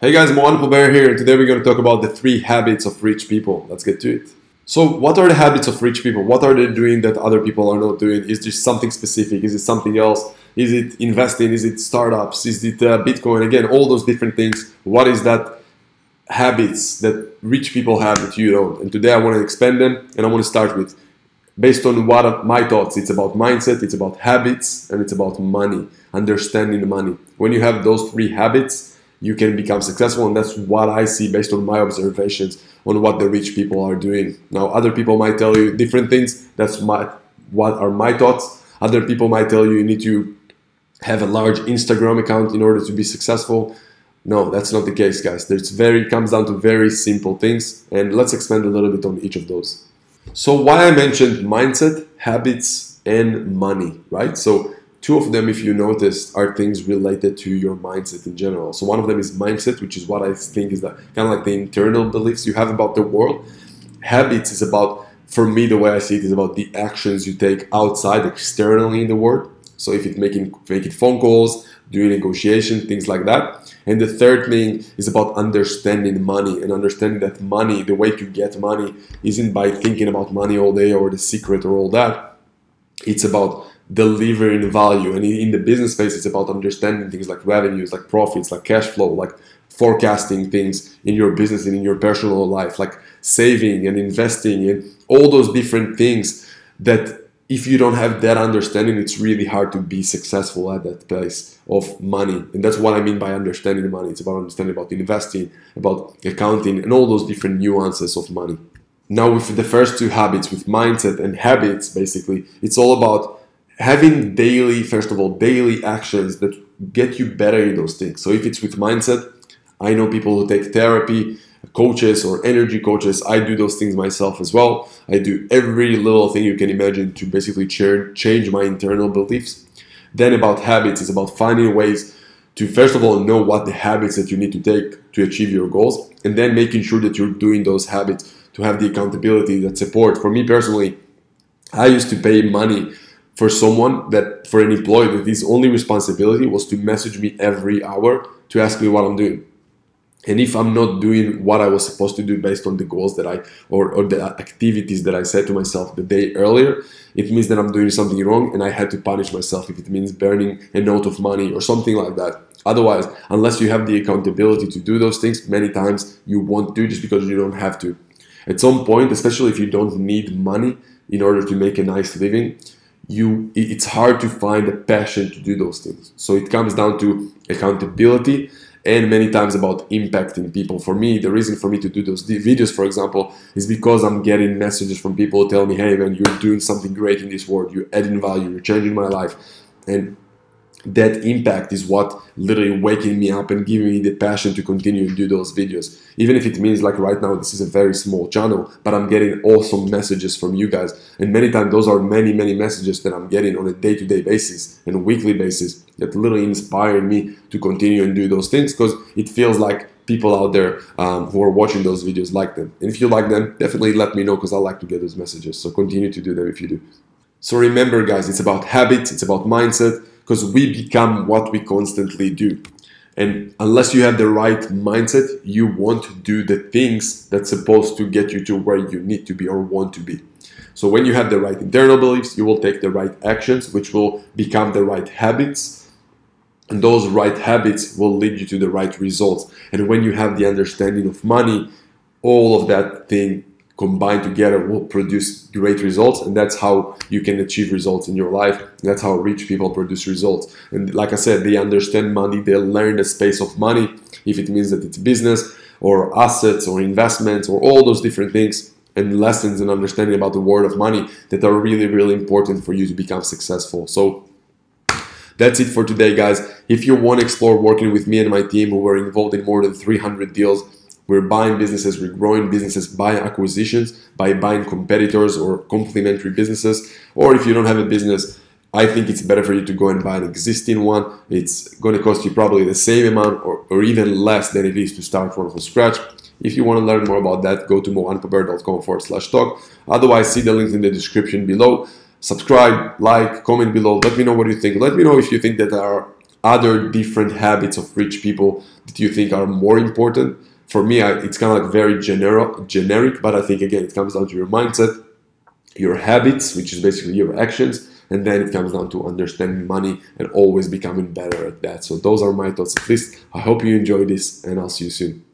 Hey guys, Moran Pober here, and today we're going to talk about the three habits of rich people. Let's get to it. So, what are the habits of rich people? What are they doing that other people are not doing? Is there something specific? Is it something else? Is it investing? Is it startups? Is it uh, Bitcoin? Again, all those different things. What is that habits that rich people have that you don't? And today I want to expand them, and I want to start with based on what are my thoughts. It's about mindset, it's about habits, and it's about money, understanding money. When you have those three habits, you can become successful. And that's what I see based on my observations on what the rich people are doing. Now, other people might tell you different things. That's my what are my thoughts. Other people might tell you you need to have a large Instagram account in order to be successful. No, that's not the case, guys. There's very comes down to very simple things, and let's expand a little bit on each of those. So, why I mentioned mindset, habits, and money, right? So, Two of them, if you noticed, are things related to your mindset in general. So one of them is mindset, which is what I think is the kind of like the internal beliefs you have about the world. Habits is about, for me, the way I see it is about the actions you take outside, externally in the world. So if it's making making phone calls, doing negotiation, things like that. And the third thing is about understanding money and understanding that money, the way to get money, isn't by thinking about money all day or the secret or all that. It's about delivering value. And in the business space, it's about understanding things like revenues, like profits, like cash flow, like forecasting things in your business and in your personal life, like saving and investing and all those different things that if you don't have that understanding, it's really hard to be successful at that place of money. And that's what I mean by understanding money. It's about understanding about investing, about accounting, and all those different nuances of money. Now, with the first two habits, with mindset and habits, basically, it's all about having daily, first of all, daily actions that get you better in those things. So if it's with mindset, I know people who take therapy, coaches or energy coaches. I do those things myself as well. I do every little thing you can imagine to basically change my internal beliefs. Then about habits, it's about finding ways to first of all know what the habits that you need to take to achieve your goals, and then making sure that you're doing those habits to have the accountability, that support. For me personally, I used to pay money for someone that for an employee that his only responsibility was to message me every hour to ask me what I'm doing. And if I'm not doing what I was supposed to do based on the goals that I or, or the activities that I said to myself the day earlier, it means that I'm doing something wrong and I had to punish myself if it means burning a note of money or something like that. Otherwise, unless you have the accountability to do those things, many times you won't do just because you don't have to. At some point, especially if you don't need money in order to make a nice living, you it's hard to find a passion to do those things. So it comes down to accountability and many times about impacting people. For me the reason for me to do those videos for example is because i'm getting messages from people who tell me hey man you're doing something great in this world. You're adding value. You're changing my life. And that impact is what literally waking me up and giving me the passion to continue and do those videos. Even if it means like right now this is a very small channel, but I'm getting awesome messages from you guys. And many times those are many, many messages that I'm getting on a day-to-day basis and weekly basis that literally inspire me to continue and do those things because it feels like people out there um, who are watching those videos like them. And if you like them, definitely let me know because I like to get those messages. So continue to do them if you do. So remember guys, it's about habits, it's about mindset, because we become what we constantly do. And unless you have the right mindset, you won't do the things that's supposed to get you to where you need to be or want to be. So when you have the right internal beliefs, you will take the right actions, which will become the right habits. And those right habits will lead you to the right results. And when you have the understanding of money, all of that thing combined together will produce great results and that's how you can achieve results in your life. That's how rich people produce results. And like i said they understand money they learn the space of money if it means that it's business or assets or investments or all those different things and lessons and understanding about the world of money that are really really important for you to become successful. So that's it for today guys. If you want to explore working with me and my team who were involved in more than 300 deals we're buying businesses, we're growing businesses by acquisitions, by buying competitors or complementary businesses. Or if you don't have a business, I think it's better for you to go and buy an existing one. It's going to cost you probably the same amount or, or even less than it is to start one from scratch. If you want to learn more about that, go to moranpober.com forward slash talk. Otherwise, see the link in the description below. Subscribe, like, comment below. Let me know what you think. Let me know if you think that there are other different habits of rich people that you think are more important? For me, I, it's kind of like very generic, generic, but I think again it comes down to your mindset, your habits, which is basically your actions, and then it comes down to understanding money and always becoming better at that. So those are my thoughts. At least I hope you enjoy this, and I'll see you soon.